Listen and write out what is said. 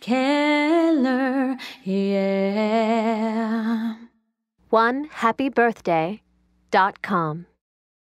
Keller, yeah. One happy birthday dot com.